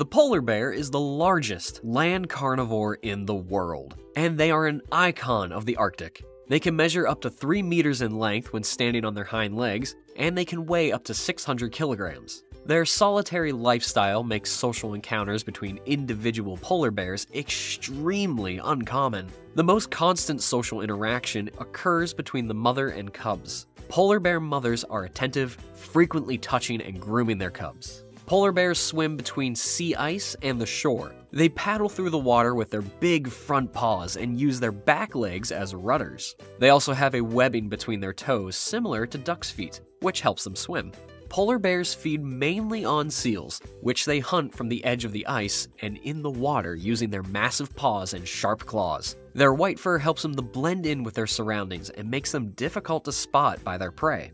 The polar bear is the largest land carnivore in the world, and they are an icon of the Arctic. They can measure up to 3 meters in length when standing on their hind legs, and they can weigh up to 600 kilograms. Their solitary lifestyle makes social encounters between individual polar bears extremely uncommon. The most constant social interaction occurs between the mother and cubs. Polar bear mothers are attentive, frequently touching and grooming their cubs. Polar bears swim between sea ice and the shore. They paddle through the water with their big front paws and use their back legs as rudders. They also have a webbing between their toes similar to duck's feet, which helps them swim. Polar bears feed mainly on seals, which they hunt from the edge of the ice and in the water using their massive paws and sharp claws. Their white fur helps them to blend in with their surroundings and makes them difficult to spot by their prey.